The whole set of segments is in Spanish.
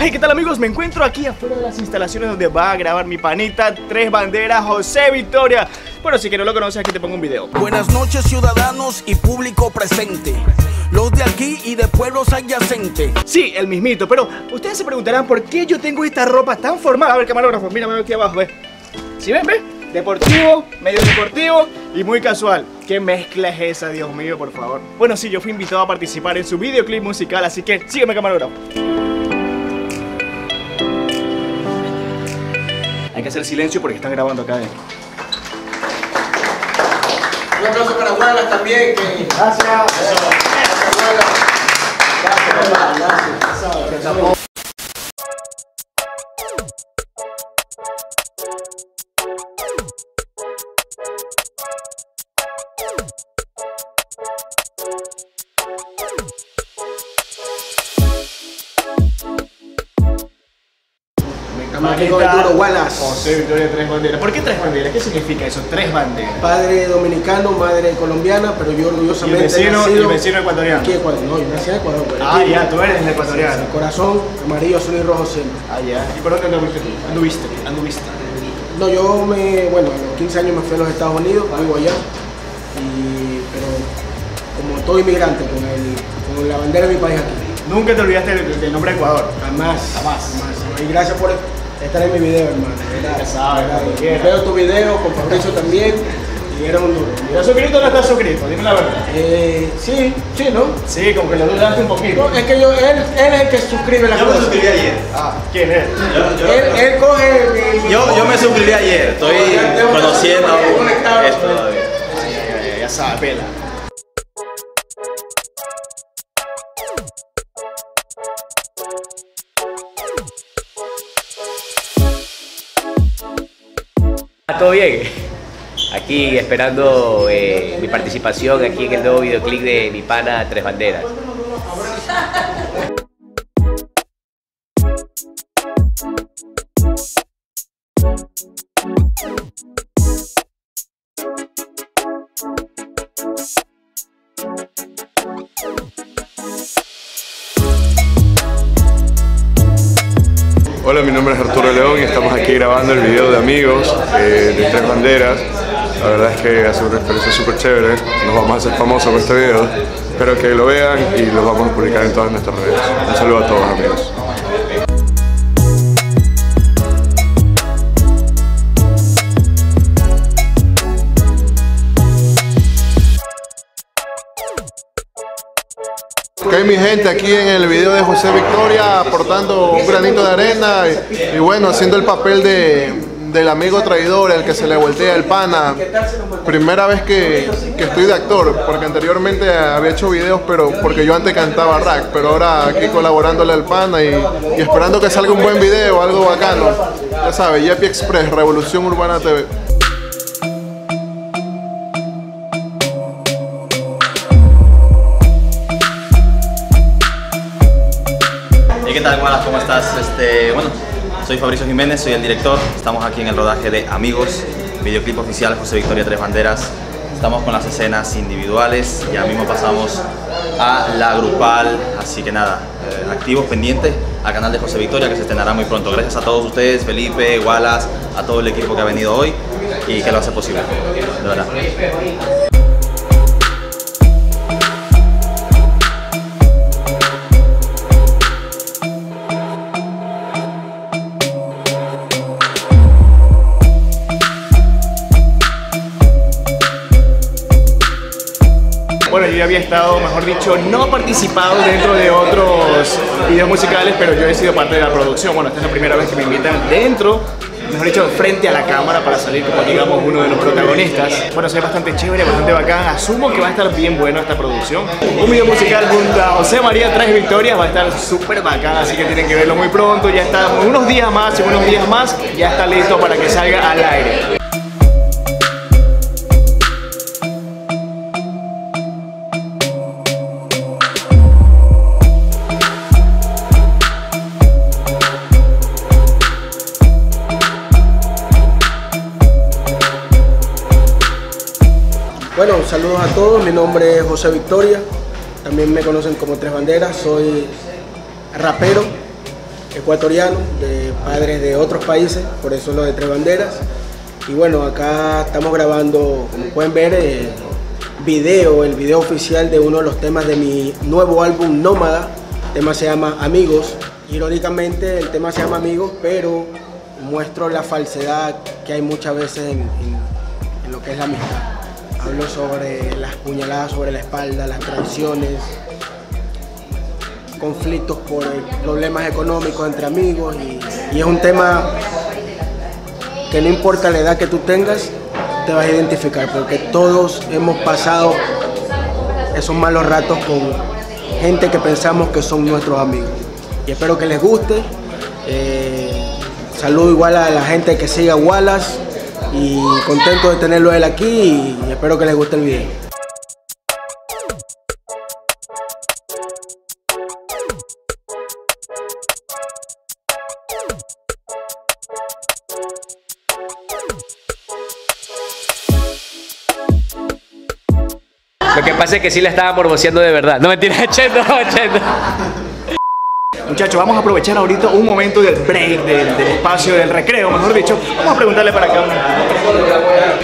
Hey, ¿qué tal amigos? Me encuentro aquí afuera de las instalaciones donde va a grabar mi panita Tres Banderas José Victoria. Bueno, si que no lo conoces, aquí te pongo un video. Buenas noches ciudadanos y público presente. Los de aquí y de pueblos adyacentes. Sí, el mismito, pero ustedes se preguntarán por qué yo tengo esta ropa tan formada. A ver, camarógrafo, mírame aquí abajo, ve. ¿Sí ven, ve? Deportivo, medio deportivo y muy casual. ¿Qué mezcla es esa, Dios mío, por favor? Bueno, sí, yo fui invitado a participar en su videoclip musical, así que sígueme, camarógrafo. Hay que hacer silencio porque están grabando acá adentro. Un aplauso para Wallace también. Que... Gracias. Con Arturo Wallace. José Victoria Tres Banderas. ¿Por qué Tres Banderas? ¿Qué significa eso? Tres Banderas. Padre dominicano, madre colombiana, pero yo Y orgullosamente vecino, nacido y vecino ecuatoriano. aquí. No, yo nací en Ecuador. pero Ah, aquí- ya, tú eres el ecuatoriano. Mi corazón amarillo, azul y rojo siempre. Ah, ya. ¿Y por dónde anduviste tú? Anduviste, anduviste. No, yo me, bueno, a los 15 años me fui a los Estados Unidos, vivo allá. Y, pero como todo inmigrante, con, el, con la bandera de mi país aquí. Nunca te olvidaste del, del nombre Ecuador. Jamás. Jamás. Y gracias por estar en mi video, hermano. Ya sabes, Verdad. Veo tu video con Fabricio también. Y eres un duro. ¿Estás suscrito o no estás suscrito? Dime la verdad. Eh, sí, sí, ¿no? Sí, como que lo dudaste un poquito. No, es que yo, él, él es el que suscribe las Yo me cosas. suscribí ayer. Ah, ¿quién es? Yo, yo- Él, él coge mi- yo, yo me suscribí ayer. Estoy conociendo conectar. esto todavía. Ay, ay, ay, ya sabes, pela. ¿Todo bien? Aquí esperando eh, mi participación aquí en el nuevo videoclip de mi pana Tres Banderas. Hola, mi nombre es Arturo León y estamos aquí grabando el video de Amigos eh, de Tres Banderas. La verdad es que ha sido una experiencia súper chévere. Nos vamos a hacer famosos con este video. Espero que lo vean y lo vamos a publicar en todas nuestras redes. Un saludo a todos, amigos. Mi gente, aquí en el video de José Victoria aportando un granito de arena y, bueno, haciendo el papel de, del amigo traidor, el que se le voltea el pana. Primera vez que, que estoy de actor, porque anteriormente había hecho videos, pero porque yo antes cantaba rap, pero ahora aquí colaborándole al pana y, y esperando que salga un buen video, algo bacano. Ya sabes, Yepi Express, Revolución Urbana TV. Qué tal, Wallace? ¿Cómo estás? Este, bueno, soy Fabricio Jiménez, soy el director. Estamos aquí en el rodaje de Amigos, videoclip oficial José Victoria Tres Banderas. Estamos con las escenas individuales, ya mismo pasamos a la grupal, así que nada, eh, activos, pendientes al canal de José Victoria que se estrenará muy pronto. Gracias a todos ustedes, Felipe, Wallace, a todo el equipo que ha venido hoy y que lo hace posible, de verdad. Bueno, yo ya había estado, mejor dicho, no participado dentro de otros videos musicales, pero yo he sido parte de la producción. Bueno, esta es la primera vez que me invitan dentro, mejor dicho, frente a la cámara para salir como, digamos, uno de los protagonistas. Bueno, soy bastante chévere, bastante bacán. Asumo que va a estar bien bueno esta producción. Un video musical junto a José María Traes Victorias va a estar súper bacán, así que tienen que verlo muy pronto. Ya está, unos días más, en unos días más, ya está listo para que salga al aire. Bueno, saludos a todos. Mi nombre es José Victoria. También me conocen como Tres Banderas. Soy rapero ecuatorianos, de padres de otros países, por eso lo de Tres Banderas. Y bueno, acá estamos grabando, como pueden ver, eh, video, el video oficial de uno de los temas de mi nuevo álbum Nómada. El tema se llama Amigos. Irónicamente el tema se llama Amigos, pero muestro la falsedad que hay muchas veces en- en lo que es la amistad. Hablo sobre las puñaladas sobre la espalda, las traiciones, conflictos por problemas económicos entre amigos y, es un tema que no importa la edad que tú tengas, te vas a identificar porque todos hemos pasado esos malos ratos con gente que pensamos que son nuestros amigos. Y espero que les guste. Eh, saludo igual a la gente que siga Wallace y contento de tenerlo él aquí y espero que les guste el video. Lo que pasa es que sí la estaba morboseando de verdad. No mentira, Cheto, Cheto. Muchachos, vamos a aprovechar ahorita un momento del break, del, del espacio, del recreo, mejor dicho. Vamos a preguntarle para acá.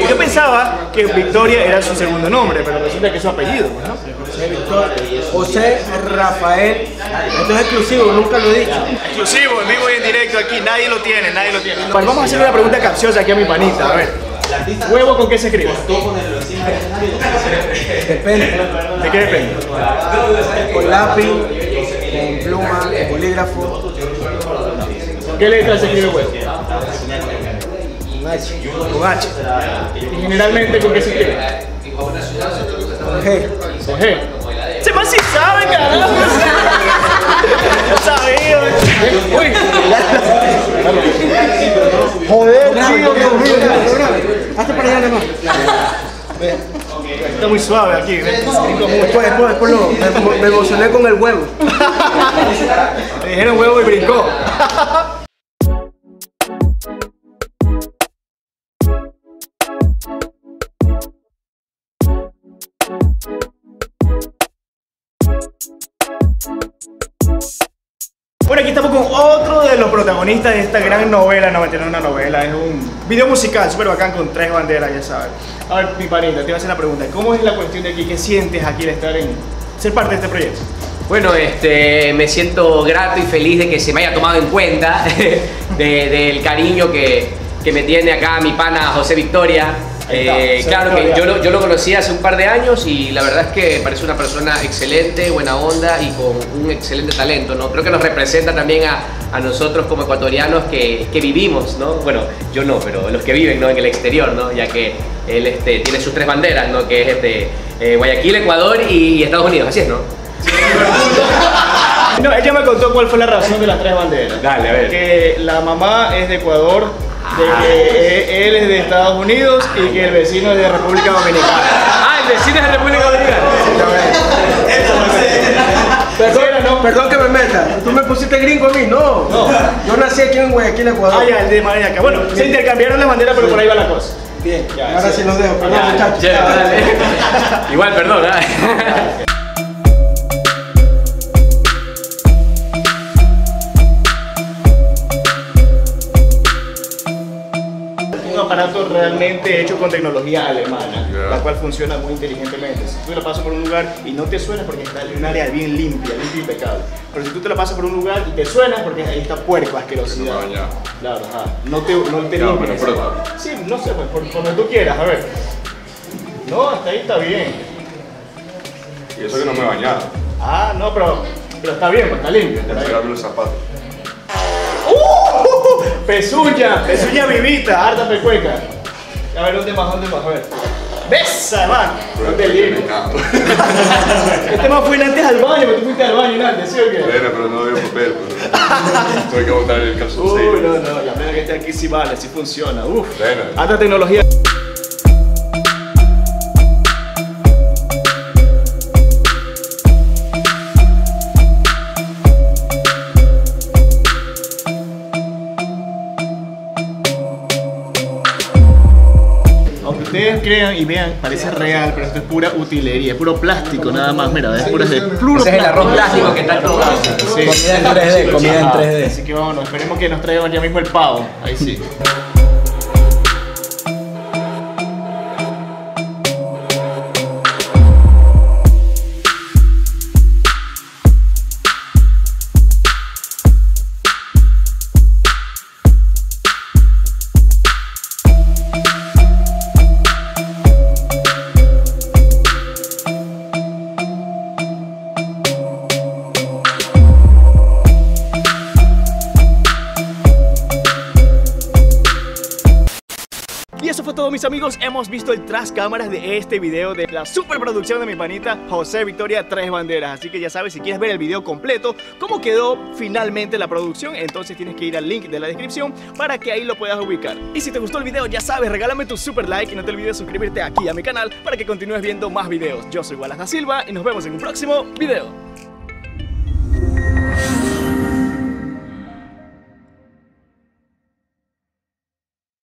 Yo pensaba que Victoria era su segundo nombre, pero resulta que es su apellido, ¿no? José Rafael, esto es exclusivo, nunca lo he dicho. Exclusivo, en vivo y en directo aquí, nadie lo tiene, nadie lo tiene. Pues vamos a hacer una pregunta capciosa aquí a mi panita, a ver. ¿Huevo con qué se escribe? Depende, ¿De qué depende? con lápiz, con pluma, con bolígrafo, ¿Qué letra se escribe huevo? con H, Con H. ¿Y generalmente con qué se escribe? con G. Con G. Se más si sabe, carajo. No sabía. Uy. Joder, tío, Dios mío. Hazte para allá, nomás. Está muy suave aquí. Después, después, después me, me emocioné con el huevo. Le dijeron huevo y brincó. Bueno, aquí estamos con otro de los protagonistas de esta gran novela, no, mentira, no es una novela, es un video musical súper bacán con tres banderas, ya sabes. A ver, mi panita, te voy a hacer la pregunta, ¿cómo es la cuestión de aquí? ¿Qué sientes aquí al estar en, ser parte de este proyecto? Bueno, este, me siento grato y feliz de que se me haya tomado en cuenta de- del cariño que, que me tiene acá mi pana José Victoria. Está, Eh, José claro que yo lo, yo lo conocí hace un par de años y la verdad es que parece una persona excelente, buena onda y con un excelente talento, ¿no? Creo que nos representa también a, a nosotros como ecuatorianos que, que vivimos, ¿no? Bueno, yo no, pero los que viven, ¿no? En el exterior, ¿no? Ya que él este, tiene sus tres banderas, ¿no? Que es este, eh, Guayaquil, Ecuador y Estados Unidos, así es, ¿no? No, ella me contó cuál fue la razón de las tres banderas. Dale, a ver. Que la mamá es de Ecuador, de que él es de Estados Unidos y que el vecino es de República Dominicana. Ah, el vecino es de República Dominicana. Perdón, perdón que me meta. ¿Tú me pusiste gringo a mí? No. Yo nací aquí en Guayaquil, Ecuador. Ah, ya, el de Madrid acá. Bueno, se intercambiaron las banderas, pero por ahí va la cosa. Bien, Ya, ahora sí. sí los dejo. Perdón, Ya, muchachos. Igual, perdón. ¿ah? realmente hecho con tecnología alemana, la cual funciona muy inteligentemente. Si tú te la pasas por un lugar y no te suena porque está en un área bien limpia, limpia y impecable. Pero si tú te la pasas por un lugar y te suena porque ahí está puerco, asquerosidad. No, ya. Claro, ajá. No te, no te Ya, limpies. pero. Sí, no sé, pues por como tú quieras, a ver. No, hasta ahí está bien. Y eso que no me he bañado. Ah, no, pero, pero está bien, pues está limpio. bien. Pegarme los zapatos. ¡Uh! Pezuña, pezuña vivita, harta pecueca. A ver, ¿dónde más? ¿Dónde más? A ver. ¡Besa, man! ¿Dónde limpio? Este man fue antes al baño, pero tú fuiste al baño antes, ¿sí o qué? Espera, pero no veo papel. Pero... Tuve que botar el Uy, calzoncillo. no, no, la pena que esté aquí sí vale, sí funciona. Uf, Bueno. alta tecnología. Crean y vean, parece real, pero esto es pura utilería, es puro plástico nada más, mira, es puro de puro Ese es el arroz plástico que está todo. Sí. Comida en 3D, comida en 3D. Así que vámonos, esperemos que nos traigan ya mismo el pavo. Ahí sí. Mis amigos, hemos visto el tras cámaras de este video de la superproducción de mi panita José Victoria Tres Banderas. Así que ya sabes, si quieres ver el video completo, cómo quedó finalmente la producción Entonces tienes que ir al link de la descripción para que ahí lo puedas ubicar. Y si te gustó el video, ya sabes, regálame tu super like y no te olvides suscribirte aquí a mi canal Para que continúes viendo más videos. Yo soy Wallace da Silva y nos vemos en un próximo video